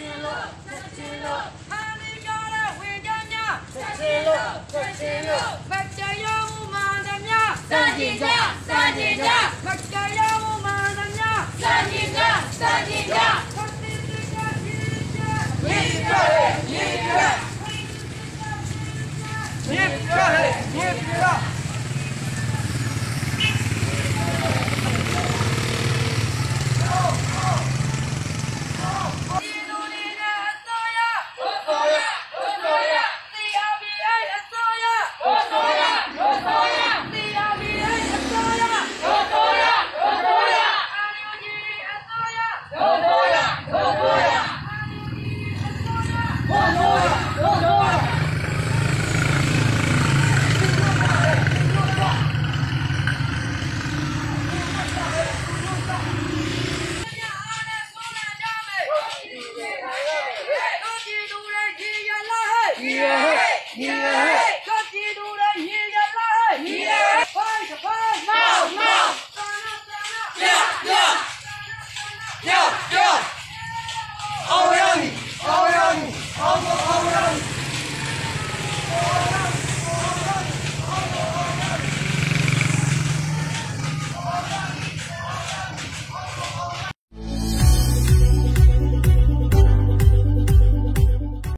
ချင်းလို့ချက်ချင်းလို့ဖန်ပြီးပြောတဲ့ဝင်ကြညာချက်ချင်းလို့ချက်ချင်းလို့မကြရဘူးမန္တမြစံကြည်ကြစံကြည်ကြမကြရဘူးမန္တမြစံကြည်ကြစံကြည်ကြချက်ချင်းလို့ချက်ချင်းလို့မြစ်ပြရဲမြစ်ပြရဲမြစ်ပြရဲမြစ်ပြရဲ ညီရဟဲ့ညီရဟဲ့ပြောပြောအောင်ရ